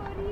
everybody.